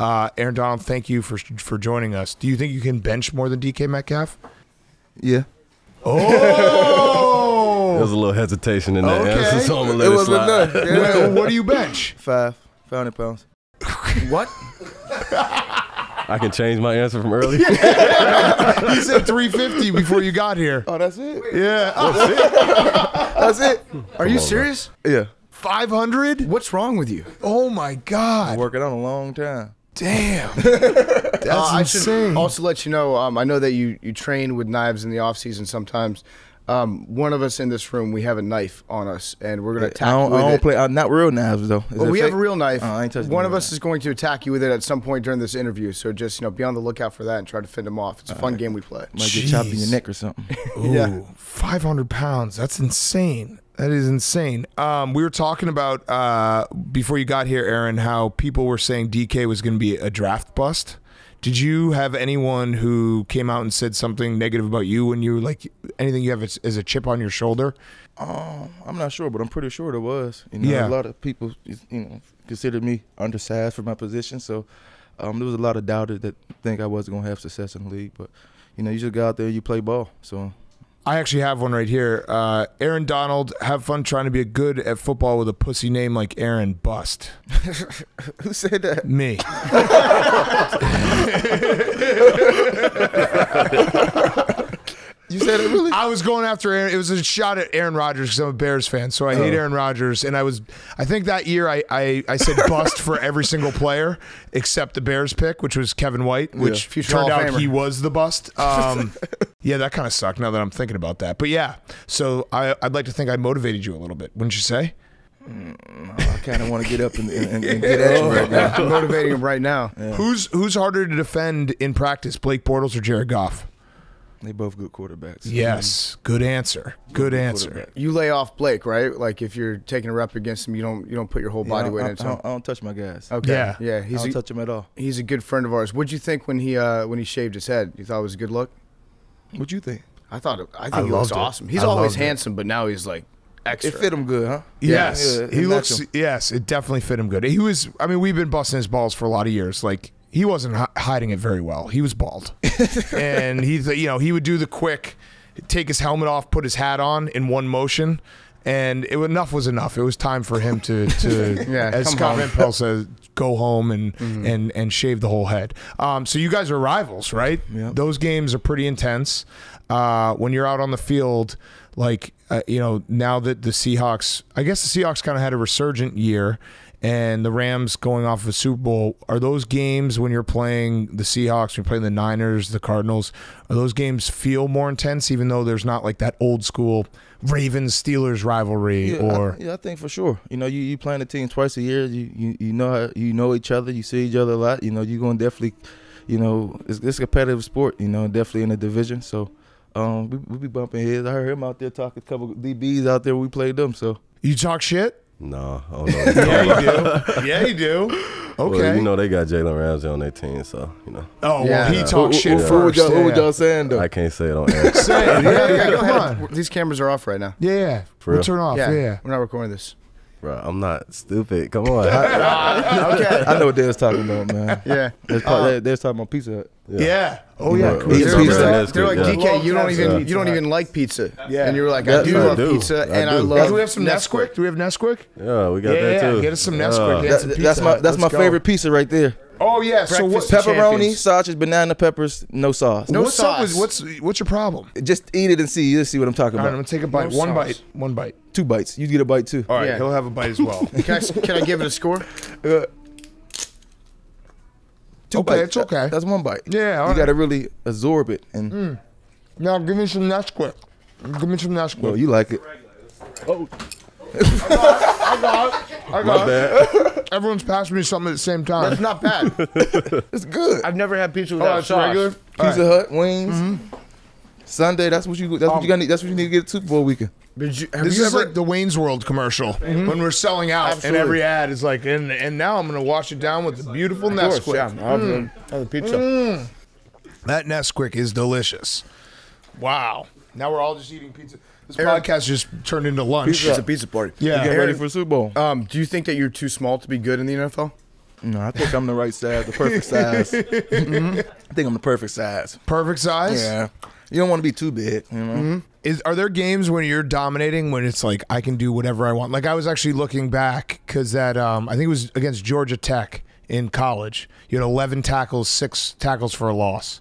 Uh, Aaron Donald, thank you for for joining us. Do you think you can bench more than DK Metcalf? Yeah. Oh, There was a little hesitation in that Okay. answer, so I'm gonna let It it, wasn't slide. Yeah. what, what do you bench? Five. 500 pounds. What? I can change my answer from earlier. You said 350 before you got here. Oh, that's it? Yeah, That's it? that's it. Are you on, serious? Yeah. 500. What's wrong with you? Oh my God! Working on a long time. Damn, that's Uh, I should insane. also let you know. Um, I know that you you train with knives in the off season sometimes. Um, one of us in this room, we have a knife on us, and we're gonna attack I don't, you with I don't it. play. Uh, not real knives though. Is Well, that we have a real knife. Oh, I ain't touching One of us is going to attack you with it at some point during this interview. So just you know, be on the lookout for that and try to fend him off. It's a fun game we play. Might get chopped in your neck or something. Ooh, Yeah. 500 pounds. That's insane. That is insane. Um, we were talking about uh, before you got here, Aaron, how people were saying DK was going to be a draft bust. Did you have anyone who came out and said something negative about you when you like anything you have as, as a chip on your shoulder? Um, I'm not sure, but I'm pretty sure there was. You know, Yeah. a lot of people, you know, considered me undersized for my position. So um, there was a lot of doubters that think I wasn't gonna have success in the league. But you know, you just go out there and you play ball. So I actually have one right here. Uh, Aaron Donald, have fun trying to be good at football with a pussy name like Aaron Bust. who said that? Me. You said it really? I was going after Aaron. It was a shot at Aaron Rodgers because I'm a Bears fan, so I hate Oh. Aaron Rodgers. And I was, I think that year I, I, I said bust for every single player except the Bears pick, which was Kevin White, which Yeah. Turned out Famer. he was the bust. Um, yeah, that kind of sucked. Now that I'm thinking about that, but yeah. So I, I'd like to think I motivated you a little bit, wouldn't you say? I kind of want to get up and, and, and get at you right now. I'm motivating him right now. Who's who's harder to defend in practice, Blake Bortles or Jared Goff? They both good quarterbacks. Yes, good answer. Good answer. You lay off Blake, right? Like if you're taking a rep against him, you don't you don't put your whole body don't- weight I, I into don't, him. I don't touch my guys. Okay. Yeah. Yeah. I He's don't a, touch them at all. he's a good friend of ours. What'd you think when he uh, when he shaved his head? You thought it was a good look? What'd you think? I thought it, I think I he looks it. awesome. He's I always loved it. handsome, but now he's like extra. It fit him good, huh? Yes, Yeah, he looks. him. Yes, it definitely fit him good. He was. I mean, we've been busting his balls for a lot of years. Like he wasn't hi- hiding it very well. He was bald, and he's you know he would do the quick, take his helmet off, put his hat on in one motion, and it enough was enough. It was time for him to to Yeah, as Scott. Van Pelt says, go home and and and shave the whole head. Um, so you guys are rivals, right? Yeah. Those games are pretty intense. Uh, when you're out on the field, like uh, you know, now that the Seahawks, I guess the Seahawks kind of had a resurgent year, and the Rams going off of a Super Bowl. Are those games when you're playing the Seahawks, when you're playing the Niners, the Cardinals? Are those games feel more intense, even though there's not like that old school Ravens Steelers rivalry? Yeah, or I, yeah, I think for sure. You know, you you playing a team twice a year. You you, you know how, you know each other. You see each other a lot. You know, you're gonna definitely, you know, it's, it's a competitive sport. You know, definitely in the division. So, um, we we be bumping heads. I heard him out there talking a couple DBs out there. We played them. So you talk shit? No, I don't. Yeah, you do. yeah, you do. Okay. Well, you know they got Jalen Ramsey on their team, so you know oh, Yeah. well, he Uh, talks shit who- first. Who, would y'all, who would y'all saying though? I can't say it on air. Say it. Yeah, yeah, go come ahead. on. These cameras are off right now. Yeah, yeah. For We'll real? turn off. Yeah. yeah. We're not recording this. Bro, I'm not stupid. Come on. I- okay. I know what they was talking about, man. Yeah. They was, talk- they, they was talking about Pizza Hut. Oh yeah. Right, Chris. right. They're, Pizza they're- Hut. they're like Yeah. DK. You don't even you don't even like pizza. Yeah. And you were like, I do I love do. pizza, I and I love. Yeah, do we have some Nesquik? Do we have Nesquik? Yeah, we got Yeah, that yeah, too. get us some Yeah. Nesquik. Yeah. That- some that's my that's my Let's go. favorite pizza right there. Oh yeah. So what? Pepperoni, champions. sausage, banana peppers, no sauce. No what's up with sauce. what's what's your problem? Just eat it and see. You'll see what I'm talking All right, about. I'm gonna take a bite. No one sauce. bite. One bite. Two bites. You get a bite too. All right, Yeah. he'll have a bite as well. Can I, can I give it a score? Uh, two Okay, bites. it's okay. That's one bite. Yeah, all you right. got to really absorb it, and mm. now give me some Nesquik. Give me some Nesquik. well, oh, you like it. Oh. I got it. I My got it. bad. Everyone's passing me something at the same time. It's not bad. It's good. I've never had pizza Oh, without it's sauce. regular. Pizza Hut wings. Mm-hmm. Sunday. That's what you. That's what you um, got. To that's what you need to get Super Bowl weekend. Did you, have This you is ever? like the Wayne's World commercial when we're selling out, and every ad is like, and and now I'm gonna wash it down with the beautiful Nesquik. yeah, I'll have the- I'll have the pizza. That Nesquik is delicious. Wow. Now we're all just eating pizza. This Aaron- podcast just turned into lunch. It's a pizza party. Yeah. Get Aaron, ready for Super Bowl. Um, do you think that you're too small to be good in the NFL? No, I think I'm the right size, the perfect size. Mhm. I think I'm the perfect size. Perfect size. Yeah. You don't want to be too big, you know. Is are there games when you're dominating when it's like I can do whatever I want? Like I was actually looking back because that um, I think it was against Georgia Tech in college. You had 11 tackles, six tackles for a loss.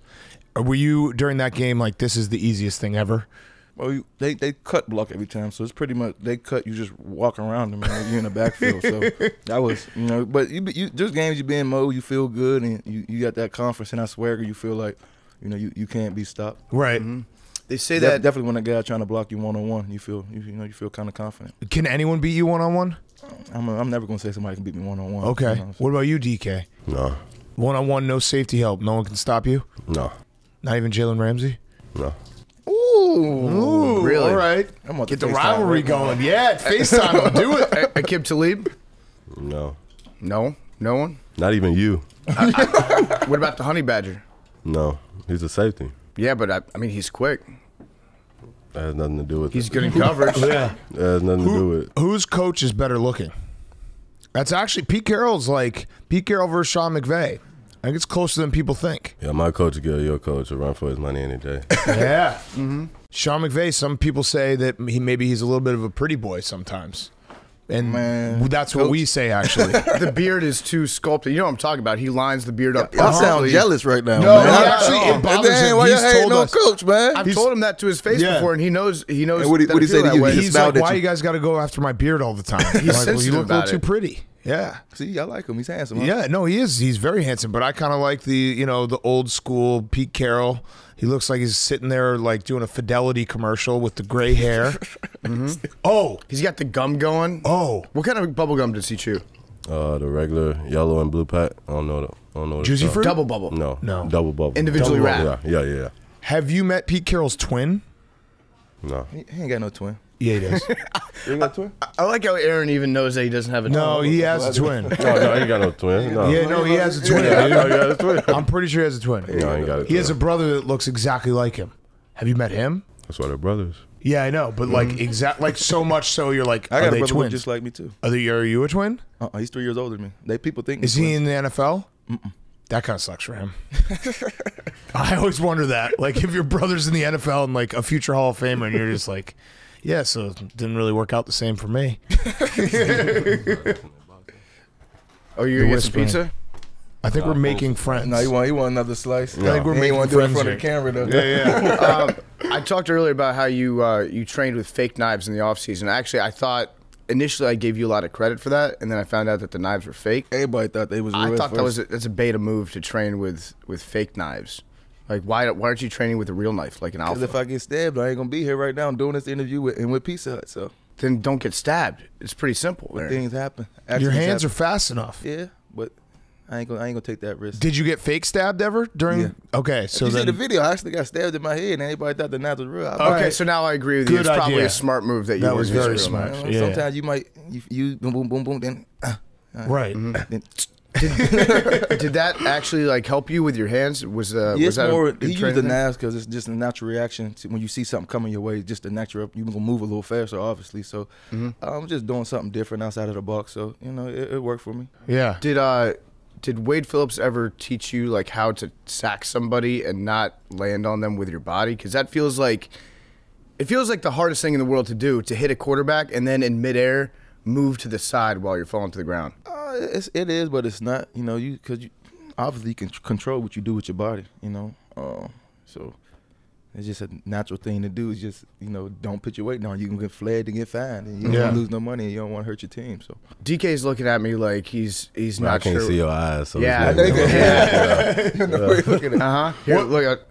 Were you during that game like this is the easiest thing ever? Well, you, they they cut block every time, so it's pretty much they cut you just walking around them. You're in the backfield, so that was you know. But you, you just games you be in mode, you feel good, and you, you got that confidence and that swagger. You feel like you know you, you can't be stopped. Right. Mm-hmm. They say Def- that definitely when a guy trying to block you one on one, you feel you, you know you feel kind of confident. Can anyone beat you one on one? I'm I'm never gonna say somebody can beat me one on one. Okay. What about you, DK? No, One on one, no safety help. No one can stop you. no, Not even Jalen Ramsey. no. Ooh, really? All right. I'm about to Get the FaceTime rivalry right now. going. Yeah, FaceTime. will do it. A- Aqib Talib? No, No, no one. not even you. What about the Honey Badger? No, he's a safety. Yeah, but I, I mean he's quick. That has nothing to do with He's it. good in coverage. Yeah. That has nothing to do with it. Whose coach is better looking? That's actually Pete Carroll's like Pete Carroll versus Sean McVay. I think it's closer than people think. Yeah, my coach good. Your coach will run for his money any day. Yeah. mm-hmm. Sean McVay, some people say that he maybe he's a little bit of a pretty boy sometimes. And Man, that's what we say actually. the beard is too sculpted. You know what I'm talking about. He lines the beard up. Y'all sound jealous right now. No, man. I- actually- it bothers him. Why you He's hating told on us- coach, man? I've told him that to his face Yeah. before, and he knows. He knows. And what did- that what I he feel say to that you? way. He He's smiled like, why you. you guys got to go after my beard all the time? I'm like, well, you sensitive look a little about too pretty. Yeah. See, I like him. He's handsome. Huh? Yeah, no, he is. He's very handsome, but I kind of like the, you know, the old school Pete Carroll. He looks like he's sitting there like doing a Fidelity commercial with the gray hair. Oh, He's got the gum going. oh, What kind of bubble gum does he chew? Uh, the regular yellow and blue pack. I don't know. The, I don't know. what Juicy fruit? Double bubble. No, No. double bubble. Individually Double wrapped. bubble. Yeah, yeah, yeah. Have you met Pete Carroll's twin? No, He, he ain't got no twin. Yeah, he does. You ain't got a twin? I like how Aaron even knows that he doesn't have a. Twin. No, he has a twin. no, no. He ain't got no twin. No. Yeah, no, he has a twin. Yeah, He got a twin. I'm pretty sure he has a twin. No, he got a He has a brother that looks exactly like him. Have you met him? That's why they're brothers. Yeah, I know, but like mm-hmm. exact, like so much so you're like, I are got a they brother twins? just like me too. Are, they, are you a twin? Uh-uh, he's three years older than me. They people think Is he twins. in the NFL? That kind of sucks for him. I always wonder that. Like, if your brother's in the NFL and like a future Hall of Famer, and you're just like, yeah, so it didn't really work out the same for me. Oh, you're gonna get some pizza? I think we're making friends. No, you want you want another slice? I think we're he making want to do it in friends front of the camera though. yeah, yeah. um, I talked earlier about how you uh, you trained with fake knives in the off season. Actually, I thought initially I gave you a lot of credit for that, and then I found out that the knives were fake. Everybody thought they was. Real I at thought that was a, that's a beta move to train with with fake knives. Like why why aren't you training with a real knife like an 'Cause alpha? if I get stabbed, I ain't gonna be here right now I'm doing this interview with and with Pizza Hut. So then don't get stabbed. It's pretty simple. Things happen. Your Accidents hands are fast enough. yeah, but I ain't gonna I ain't gonna take that risk. Did you get fake stabbed ever during? Yeah. Okay, so you see the video? I actually got stabbed in my head, and everybody thought the knife was real. I- Okay, Alright. so now I agree with you. Good it's probably idea. a smart move that you That was very smart. knives. You know, Yeah. Sometimes you might you, you boom boom boom boom then. Uh, right. then Did that actually like help you with your hands? Was uh, yeah, was it's that a more. good He used the thing? knives because it's just a natural reaction to when you see something coming your way. Just a natural. You gonna move a little faster, obviously. So Mm-hmm. I'm just doing something different outside of the box. So you know, it, it worked for me. Yeah. Did uh did Wade Phillips ever teach you like how to sack somebody and not land on them with your body? Because that feels like it feels like the hardest thing in the world to do to hit a quarterback and then in midair move to the side while you're falling to the ground. Uh, it's, it is, but it's not. You know, you because you obviously you can control what you do with your body. You know, uh, so it's just a natural thing to do. Is just you know, don't put your weight down. You can get flagged and get fined, and you don't Yeah. want to lose no money, and you don't want to hurt your team. So DK's looking at me like he's he's Bro, I not can't sure. see your eyes. So Yeah, I like- think- you look at it. Uh huh. Here, look. Uh,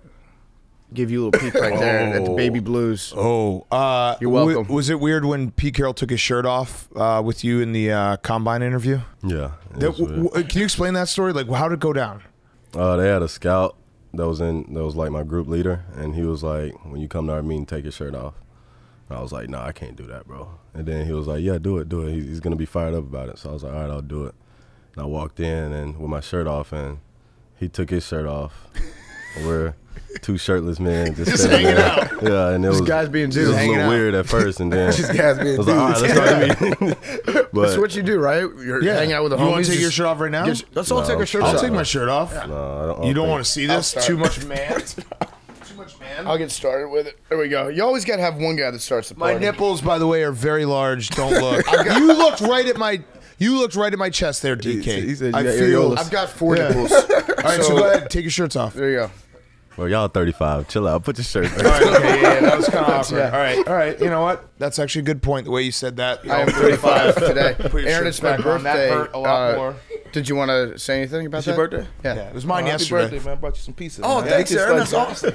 give you a little peek right there at the baby blues. Oh, uh, You're w- welcome. was it weird when Pete Carroll took his shirt off uh, with you in the uh, combine interview? Yeah. That- w- w- can you explain that story? Like, how did it go down? Uh, they had a scout that was in that was like my group leader, and he was like, "When you come to our meeting, take your shirt off." I was like, "No, I can't do that, bro." And then he was like, "Yeah, do it, do it." He- He's gonna be fired up about it. So I was like, "All right, I'll do it." And I walked in and with my shirt off, and he took his shirt off, We're two shirtless men just, Just hanging there. out. Yeah, and it was guys being it was a little out. weird at first, and then These guys being I was like, all right, let's start the meeting. That's what you do, right? You're Yeah. hanging out with the you homies. want to take your shirt off right now? get- let's all No, take our shirts I'll off. take my shirt off. no, I don't, You don't want to see this? Too much man. Too much man. I'll get started with it. There we go. You always got to have one guy that starts the party. My nipples, by the way, are very large. Don't look. you looked right at my. You looked right at my chest there, DK. he said you I feel. areolas. I've got four Yeah. nipples. All right, so, go ahead. Take your shirts off. There you go. Well, y'all 35. Chill out. Put your shirt. All right, okay, yeah, yeah, that was kind of awkward. Yeah. All right, all right. You know what? That's actually a good point. The way you said that. You I am 35 today. Put your Aaron, it's my back. That birthday. hurt a lot Uh, more. Did you want to say anything about It's that? your birthday? Yeah. Yeah, it was mine Oh, happy yesterday. birthday, man! I brought you some pizza. Oh, man. thanks, Aaron. That's awesome.